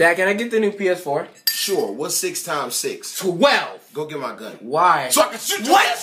Dad, can I get the new PS4? Sure. What's six times six? Twelve. Go get my gun. Why? So I can shoot What?